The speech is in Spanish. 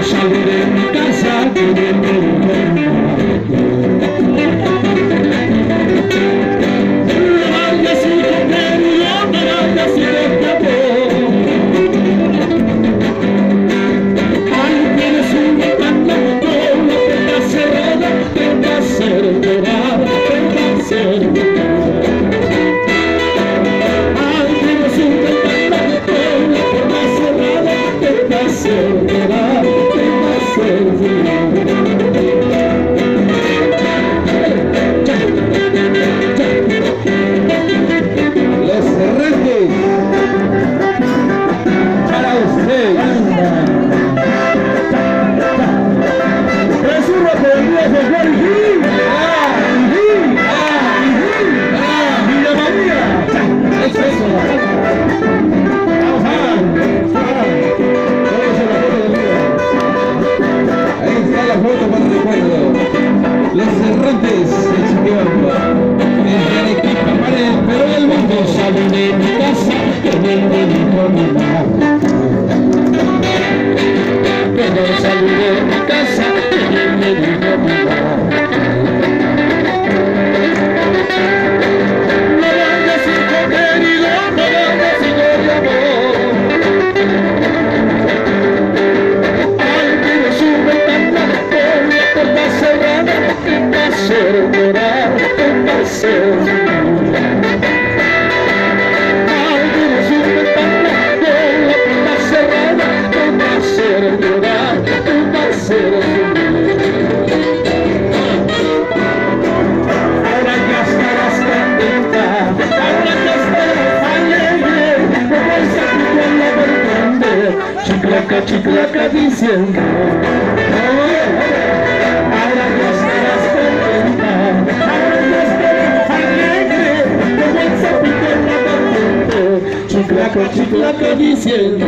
deixar o direito. Los errantes de Chiquiampa. Desde Arequipa para el Perú y el mundo. Salí de mi casa, que dijo mi que me hace llorar. Ay, mire su ventana, con la cerrada. Ahora ya estarás contenta, ahora ya estarás alegre, el sacudo en la vertiente, chiclaca, chiclaca diciendo. chiclaca, chiclaca diciendo